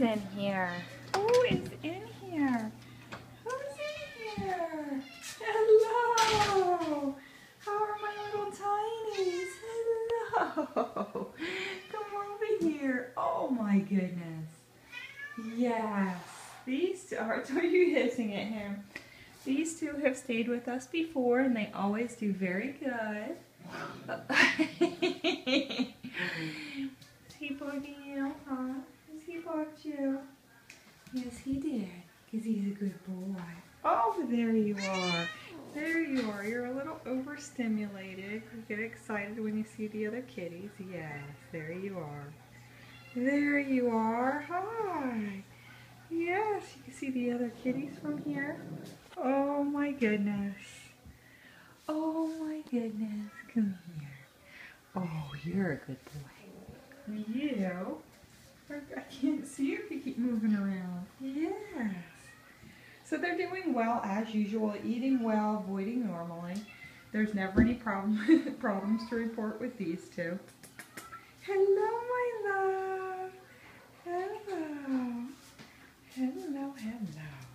in here? Who is in here? Who's in here? Hello. How are my little tinies? Hello. Come over here. Oh my goodness. Yes. These two are, are you hissing at him? These two have stayed with us before and they always do very good. he bugging you, huh? Has he bugged you? Yes, he did, because he's a good boy. Oh, there you are. There you are. You're a little overstimulated. You get excited when you see the other kitties. Yes, there you are. There you are. Hi. Yes, you can see the other kitties from here. Oh my goodness. Oh my goodness. Come here. Oh, you're a good boy. You? I can't see if you keep moving around. Yes. So they're doing well as usual, eating well, voiding normally. There's never any problem problems to report with these two. Hello, my love. Hello. Hello, hello.